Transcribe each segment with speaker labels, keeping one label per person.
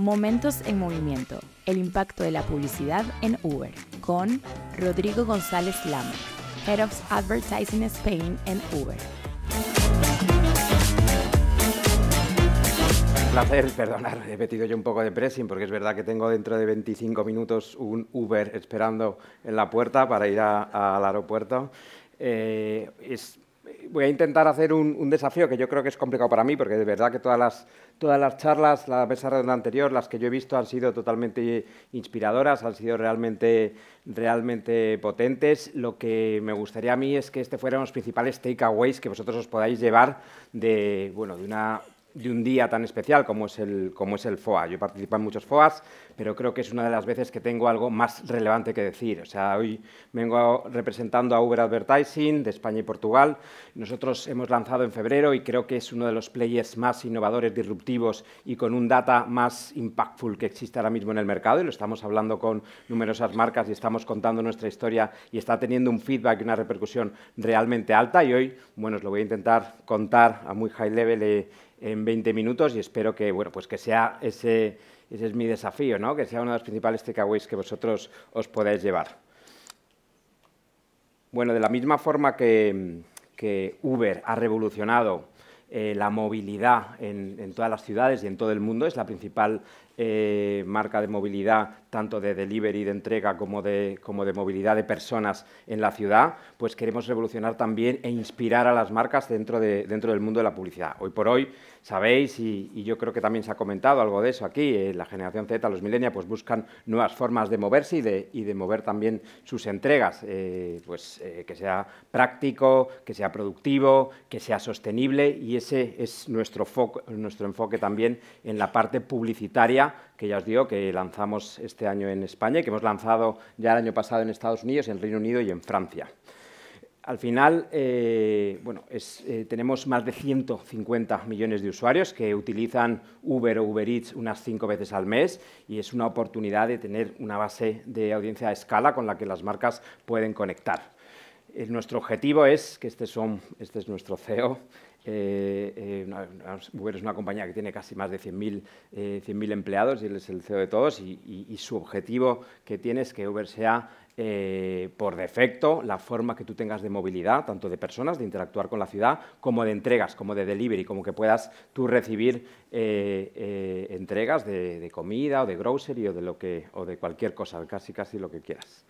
Speaker 1: Momentos en Movimiento, el impacto de la publicidad en Uber, con Rodrigo González Lama, Head of Advertising Spain en Uber.
Speaker 2: Un placer, perdonar, he metido yo un poco de pressing porque es verdad que tengo dentro de 25 minutos un Uber esperando en la puerta para ir al aeropuerto. Eh, voy a intentar hacer un, desafío que yo creo que es complicado para mí, porque de verdad que todas las, todas las charlas, la mesa redonda anterior, las que yo he visto han sido totalmente inspiradoras, han sido realmente, realmente potentes. Lo que me gustaría a mí es que este fueran los principales takeaways que vosotros os podáis llevar de, bueno, de una de un día tan especial como es, el, como es el FOA. Yo participo en muchos FOAs, pero creo que es una de las veces que tengo algo más relevante que decir. O sea, hoy vengo representando a Uber Advertising de España y Portugal. Nosotros hemos lanzado en febrero y creo que es uno de los players más innovadores, disruptivos y con un data más impactful que existe ahora mismo en el mercado. Y lo estamos hablando con numerosas marcas y estamos contando nuestra historia y está teniendo un feedback y una repercusión realmente alta. Y hoy, bueno, os lo voy a intentar contar a muy high level. Eh, en 20 minutos y espero que, bueno, pues que sea ese, ese es mi desafío, ¿no? que sea uno de los principales takeaways que vosotros os podáis llevar. Bueno, de la misma forma que, que Uber ha revolucionado eh, la movilidad en, en, todas las ciudades y en todo el mundo, es la principal eh, marca de movilidad, tanto de delivery, de entrega, como de, como de movilidad de personas en la ciudad, pues queremos revolucionar también e inspirar a las marcas dentro, de, dentro del mundo de la publicidad. Hoy por hoy, sabéis, y, yo creo que también se ha comentado algo de eso aquí, eh, la generación Z, los millennials, pues buscan nuevas formas de moverse y de, y de mover también sus entregas, eh, pues que sea práctico, que sea productivo, que sea sostenible, y ese es nuestro, nuestro enfoque también en la parte publicitaria que ya os digo que lanzamos este año en España y que hemos lanzado ya el año pasado en Estados Unidos, en Reino Unido y en Francia. Al final, eh, bueno, eh, tenemos más de 150 millones de usuarios que utilizan Uber o Uber Eats unas cinco veces al mes y es una oportunidad de tener una base de audiencia a escala con la que las marcas pueden conectar. Nuestro objetivo es, que este, son, este es nuestro CEO, eh, eh, Uber es una compañía que tiene casi más de 100.000 eh, empleados y él es el CEO de todos y, su objetivo que tiene es que Uber sea eh, por defecto la forma que tú tengas de movilidad, tanto de personas, de interactuar con la ciudad, como de entregas, como de delivery, como que puedas tú recibir entregas de, comida o de grocery o de, lo que, o de cualquier cosa, casi casi lo que quieras.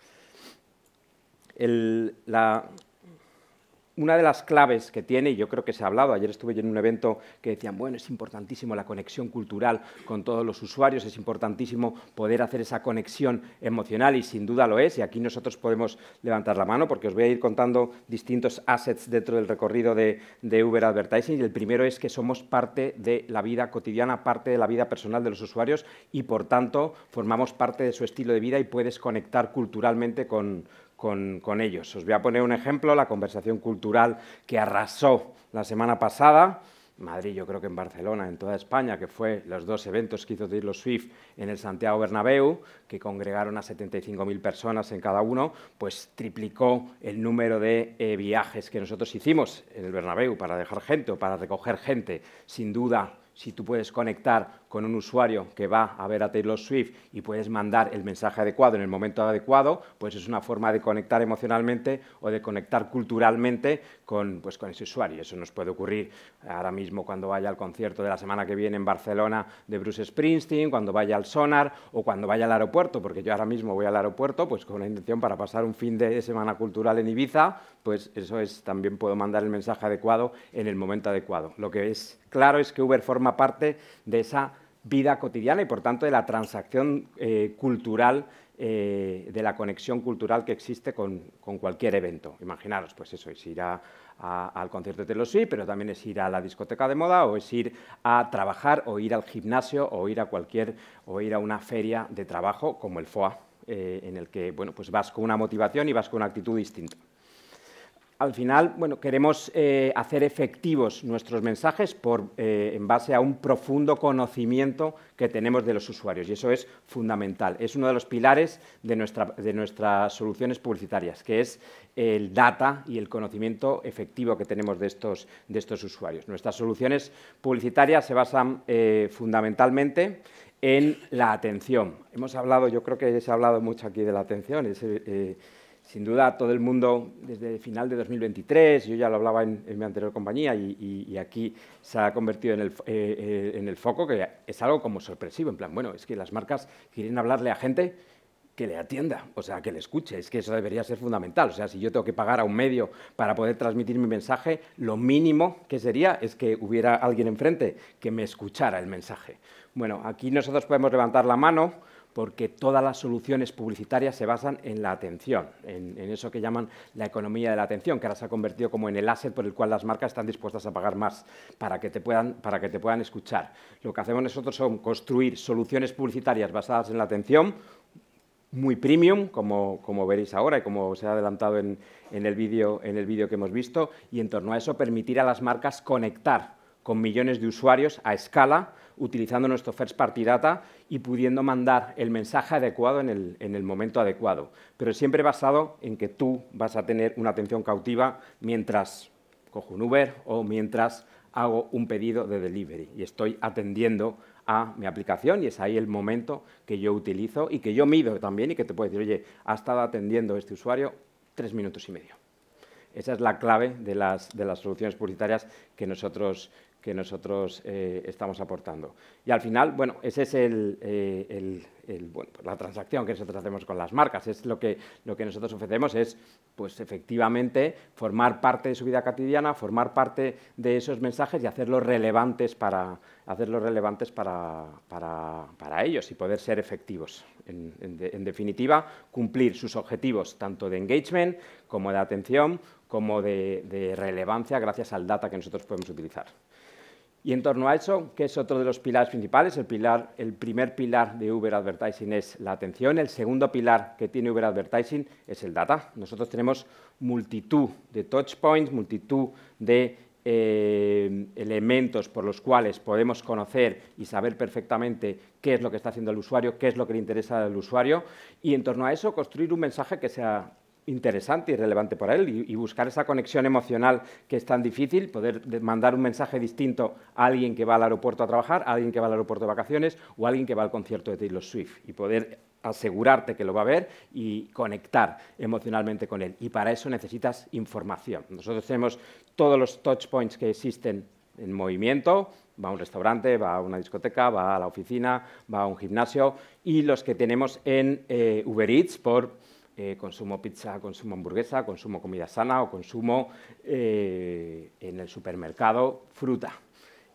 Speaker 2: Una de las claves que tiene, y yo creo que se ha hablado, ayer estuve en un evento que decían, bueno, es importantísimo la conexión cultural con todos los usuarios, es importantísimo poder hacer esa conexión emocional y sin duda lo es, y aquí nosotros podemos levantar la mano porque os voy a ir contando distintos assets dentro del recorrido de, Uber Advertising. Y el primero es que somos parte de la vida cotidiana, parte de la vida personal de los usuarios y por tanto formamos parte de su estilo de vida y puedes conectar culturalmente con, con, ellos. Os voy a poner un ejemplo, la conversación cultural que arrasó la semana pasada, Madrid, yo creo que en Barcelona, en toda España, que fue los dos eventos que hizo Taylor Swift en el Santiago Bernabéu, que congregaron a 75.000 personas en cada uno, pues triplicó el número de eh, viajes que nosotros hicimos en el Bernabéu para dejar gente o para recoger gente. Sin duda, si tú puedes conectar con un usuario que va a ver a Taylor Swift y puedes mandar el mensaje adecuado en el momento adecuado, pues es una forma de conectar emocionalmente o de conectar culturalmente con, pues, con ese usuario. Eso nos puede ocurrir ahora mismo cuando vaya al concierto de la semana que viene en Barcelona de Bruce Springsteen, cuando vaya al Sonar o cuando vaya al aeropuerto, porque yo ahora mismo voy al aeropuerto pues con la intención para pasar un fin de semana cultural en Ibiza, pues eso es, también puedo mandar el mensaje adecuado en el momento adecuado. Lo que es claro es que Uber forma parte de esa vida cotidiana y, por tanto, de la transacción eh, cultural, eh, de la conexión cultural que existe con, cualquier evento. Imaginaros, pues eso, es ir al concierto de Taylor Swift, pero también es ir a la discoteca de moda o es ir a trabajar o ir al gimnasio o ir a cualquier o ir a una feria de trabajo como el FOA, eh, en el que bueno, pues vas con una motivación y vas con una actitud distinta al final, bueno, queremos eh, hacer efectivos nuestros mensajes por, eh, en base a un profundo conocimiento que tenemos de los usuarios y eso es fundamental. Es uno de los pilares de, nuestras soluciones publicitarias, que es el data y el conocimiento efectivo que tenemos de estos, usuarios. Nuestras soluciones publicitarias se basan eh, fundamentalmente en la atención. Hemos hablado, yo creo que se ha hablado mucho aquí de la atención, sin duda todo el mundo desde el final de 2023, yo ya lo hablaba en, mi anterior compañía y, aquí se ha convertido en el, eh, eh, en el foco, que es algo como sorpresivo, en plan, bueno, es que las marcas quieren hablarle a gente que le atienda, o sea, que le escuche. Es que eso debería ser fundamental. O sea, si yo tengo que pagar a un medio para poder transmitir mi mensaje, lo mínimo que sería es que hubiera alguien enfrente que me escuchara el mensaje. Bueno, aquí nosotros podemos levantar la mano porque todas las soluciones publicitarias se basan en la atención, en, eso que llaman la economía de la atención, que ahora se ha convertido como en el asset por el cual las marcas están dispuestas a pagar más para que te puedan, para que te puedan escuchar. Lo que hacemos nosotros son construir soluciones publicitarias basadas en la atención, muy premium, como, veréis ahora y como se ha adelantado en, el vídeo que hemos visto, y en torno a eso permitir a las marcas conectar con millones de usuarios a escala, utilizando nuestro First Party Data y pudiendo mandar el mensaje adecuado en el, en el, momento adecuado, pero siempre basado en que tú vas a tener una atención cautiva mientras cojo un Uber o mientras hago un pedido de delivery y estoy atendiendo a mi aplicación y es ahí el momento que yo utilizo y que yo mido también y que te puedo decir, oye, ha estado atendiendo este usuario tres minutos y medio. Esa es la clave de las, de las soluciones publicitarias que nosotros, que nosotros eh, estamos aportando. Y al final, bueno, ese es el, eh, bueno, pues la transacción que nosotros hacemos con las marcas. Es lo que, lo que nosotros ofrecemos es, pues efectivamente, formar parte de su vida cotidiana, formar parte de esos mensajes y hacerlos relevantes para, hacerlos relevantes para, para, ellos y poder ser efectivos. En, definitiva, cumplir sus objetivos tanto de engagement como de atención, como de, de relevancia gracias al data que nosotros podemos utilizar. Y en torno a eso, que es otro de los pilares principales, el, pilar, el primer pilar de Uber Advertising es la atención, el segundo pilar que tiene Uber Advertising es el data. Nosotros tenemos multitud de touchpoints, multitud de eh, elementos por los cuales podemos conocer y saber perfectamente qué es lo que está haciendo el usuario, qué es lo que le interesa al usuario, y en torno a eso construir un mensaje que sea interesante y relevante para él y, buscar esa conexión emocional que es tan difícil, poder mandar un mensaje distinto a alguien que va al aeropuerto a trabajar, a alguien que va al aeropuerto de vacaciones o a alguien que va al concierto de Taylor Swift y poder asegurarte que lo va a ver y conectar emocionalmente con él. Y para eso necesitas información. Nosotros tenemos todos los touch points que existen en movimiento, va a un restaurante, va a una discoteca, va a la oficina, va a un gimnasio y los que tenemos en eh, Uber Eats por eh, consumo pizza, consumo hamburguesa, consumo comida sana o consumo eh, en el supermercado fruta.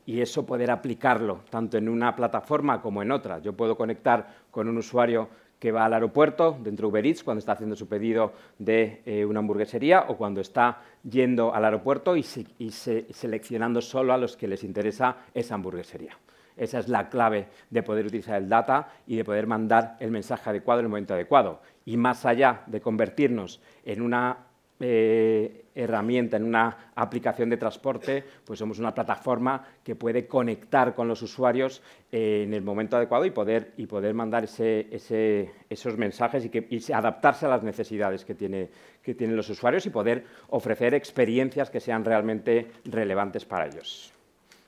Speaker 2: Y eso poder aplicarlo tanto en una plataforma como en otra. Yo puedo conectar con un usuario que va al aeropuerto dentro de Uber Eats cuando está haciendo su pedido de eh, una hamburguesería o cuando está yendo al aeropuerto y, y seleccionando solo a los que les interesa esa hamburguesería. Esa es la clave de poder utilizar el data y de poder mandar el mensaje adecuado en el momento adecuado. Y más allá de convertirnos en una eh, herramienta, en una aplicación de transporte, pues somos una plataforma que puede conectar con los usuarios eh, en el momento adecuado y poder, y poder mandar esos mensajes y, que, adaptarse a las necesidades que, que tienen los usuarios y poder ofrecer experiencias que sean realmente relevantes para ellos.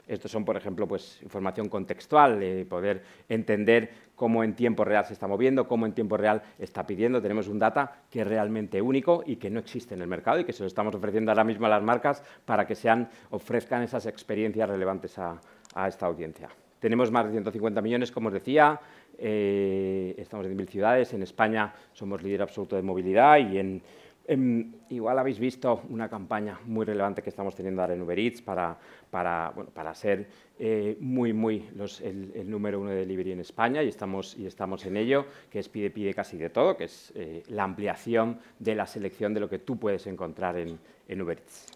Speaker 2: Estos son, por ejemplo, pues, información contextual, de poder entender cómo en tiempo real se está moviendo, cómo en tiempo real está pidiendo. Tenemos un data que es realmente único y que no existe en el mercado y que se lo estamos ofreciendo ahora mismo a las marcas para que sean, ofrezcan esas experiencias relevantes a, esta audiencia. Tenemos más de 150 millones, como os decía, eh, estamos en mil ciudades, en España somos líder absoluto de movilidad y en Em, igual habéis visto una campaña muy relevante que estamos teniendo ahora en Uber Eats para, para, bueno, para ser eh, muy, muy el, número uno de delivery en España y estamos, y estamos en ello, que es pide, pide casi de todo, que es eh, la ampliación de la selección de lo que tú puedes encontrar en, en Uber Eats.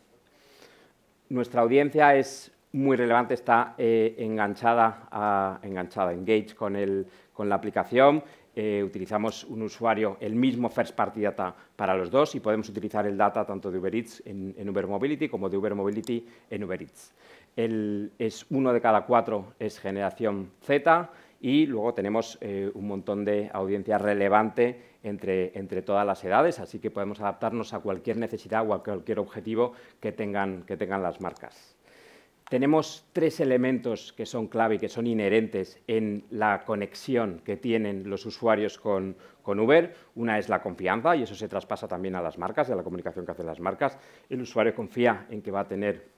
Speaker 2: Nuestra audiencia es muy relevante, está eh, enganchada, a, enganchada, engage con, el, con la aplicación eh, utilizamos un usuario, el mismo First Party Data para los dos y podemos utilizar el data tanto de Uber Eats en, Uber Mobility como de Uber Mobility en Uber Eats. es uno de cada cuatro es generación Z y luego tenemos eh, un montón de audiencia relevante entre, entre, todas las edades, así que podemos adaptarnos a cualquier necesidad o a cualquier objetivo que tengan, que tengan las marcas. Tenemos tres elementos que son clave y que son inherentes en la conexión que tienen los usuarios con, Uber. Una es la confianza y eso se traspasa también a las marcas, a la comunicación que hacen las marcas. El usuario confía en que va a tener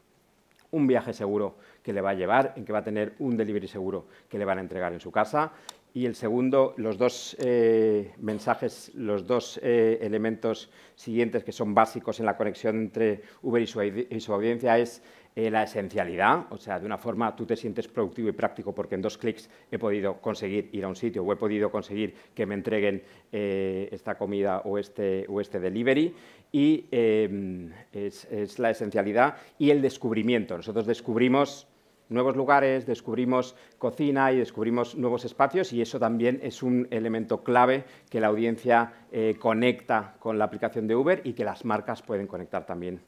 Speaker 2: un viaje seguro que le va a llevar, en que va a tener un delivery seguro que le van a entregar en su casa. Y el segundo, los dos eh, mensajes, los dos eh, elementos siguientes que son básicos en la conexión entre Uber y su audiencia es eh, la esencialidad, o sea, de una forma tú te sientes productivo y práctico porque en dos clics he podido conseguir ir a un sitio o he podido conseguir que me entreguen eh, esta comida o este, este delivery. Y em, es, la esencialidad y el descubrimiento. Nosotros descubrimos nuevos lugares, descubrimos cocina y descubrimos nuevos espacios y eso también es un elemento clave que la audiencia eh, conecta con la aplicación de Uber y que las marcas pueden conectar también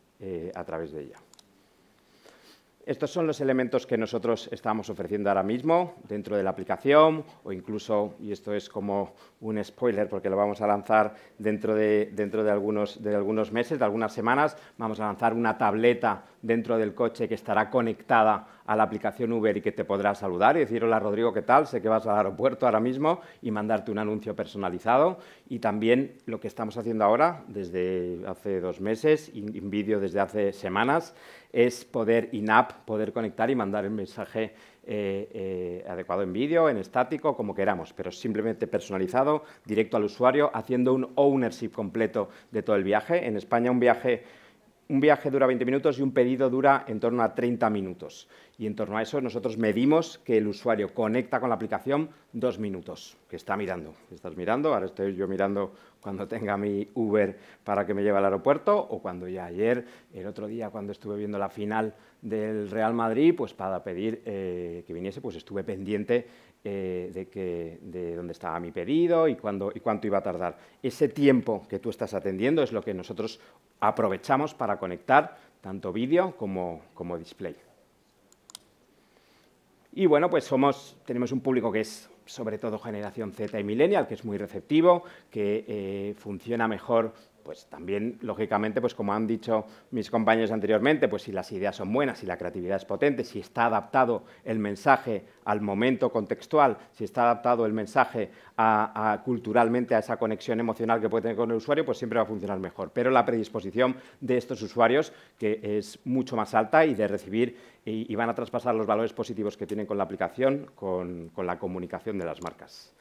Speaker 2: a través de ella. Estos son los elementos que nosotros estamos ofreciendo ahora mismo dentro de la aplicación o incluso, y esto es como un spoiler porque lo vamos a lanzar dentro de, dentro de, algunos, de algunos meses, de algunas semanas, vamos a lanzar una tableta dentro del coche que estará conectada a la aplicación Uber y que te podrá saludar y decir, hola Rodrigo, ¿qué tal? Sé que vas al aeropuerto ahora mismo y mandarte un anuncio personalizado. Y también lo que estamos haciendo ahora, desde hace dos meses, en vídeo desde hace semanas, es poder in-app, poder conectar y mandar el mensaje eh, eh, adecuado en vídeo, en estático, como queramos, pero simplemente personalizado, directo al usuario, haciendo un ownership completo de todo el viaje. En España un viaje un viaje dura 20 minutos y un pedido dura en torno a 30 minutos. Y en torno a eso nosotros medimos que el usuario conecta con la aplicación dos minutos, que está mirando. Estás mirando, ahora estoy yo mirando cuando tenga mi Uber para que me lleve al aeropuerto o cuando ya ayer, el otro día cuando estuve viendo la final del Real Madrid, pues para pedir eh, que viniese, pues estuve pendiente de, que, de dónde estaba mi pedido y, cuándo, y cuánto iba a tardar. Ese tiempo que tú estás atendiendo es lo que nosotros aprovechamos para conectar tanto vídeo como, como display. Y bueno, pues somos, tenemos un público que es sobre todo generación Z y millennial, que es muy receptivo, que eh, funciona mejor pues también, lógicamente, pues como han dicho mis compañeros anteriormente, pues si las ideas son buenas, si la creatividad es potente, si está adaptado el mensaje al momento contextual, si está adaptado el mensaje a, culturalmente a esa conexión emocional que puede tener con el usuario, pues siempre va a funcionar mejor. Pero la predisposición de estos usuarios, que es mucho más alta y de recibir y, van a traspasar los valores positivos que tienen con la aplicación, con la comunicación de las marcas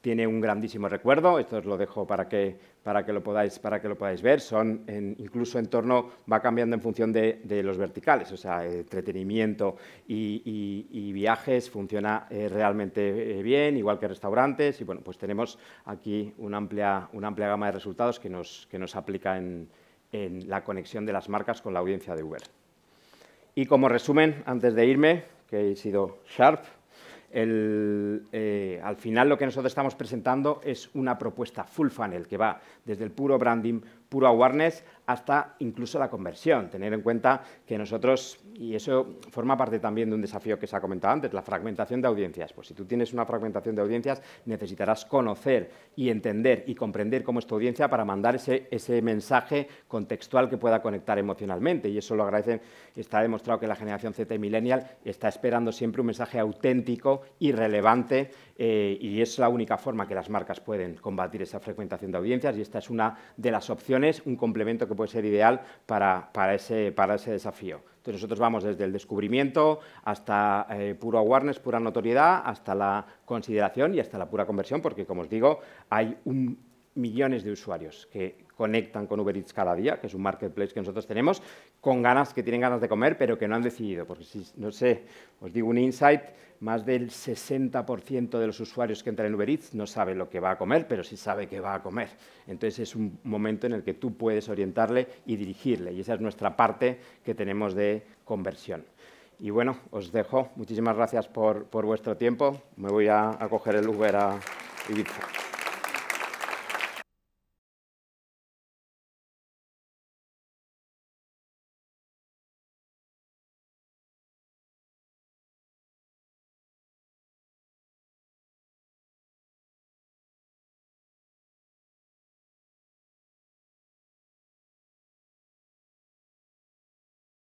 Speaker 2: tiene un grandísimo recuerdo, esto os lo dejo para que, para que, lo, podáis, para que lo podáis ver, son incluso en torno, va cambiando en función de, los verticales, o sea, entretenimiento y, viajes funciona eh, realmente eh, bien, igual que restaurantes, y bueno, pues tenemos aquí una amplia, una amplia gama de resultados que nos, que nos aplica en, en la conexión de las marcas con la audiencia de Uber. Y como resumen, antes de irme, que he sido sharp, eh, al final lo que nosotros estamos presentando es una propuesta full funnel que va desde el puro branding, puro awareness, hasta incluso la conversión. Tener en cuenta que nosotros, y eso forma parte también de un desafío que se ha comentado antes, la fragmentación de audiencias. Pues si tú tienes una fragmentación de audiencias, necesitarás conocer y entender y comprender cómo es tu audiencia para mandar ese, ese mensaje contextual que pueda conectar emocionalmente. Y eso lo agradecen, está demostrado que la generación Z y Millennial está esperando siempre un mensaje auténtico y relevante eh, y es la única forma que las marcas pueden combatir esa fragmentación de audiencias y esta es una de las opciones, un complemento que puede ser ideal para, ese, para ese desafío. Entonces nosotros vamos desde el descubrimiento hasta eh, puro awareness, pura notoriedad, hasta la consideración y hasta la pura conversión, porque como os digo, hay millones de usuarios que conectan con Uber Eats cada día, que es un marketplace que nosotros tenemos, con ganas, que tienen ganas de comer, pero que no han decidido. Porque si, no sé, os digo un insight, más del 60% de los usuarios que entran en Uber Eats no sabe lo que va a comer, pero sí sabe que va a comer. Entonces es un momento en el que tú puedes orientarle y dirigirle, y esa es nuestra parte que tenemos de conversión. Y bueno, os dejo. Muchísimas gracias por, vuestro tiempo. Me voy a, a coger el Uber a Ibiza.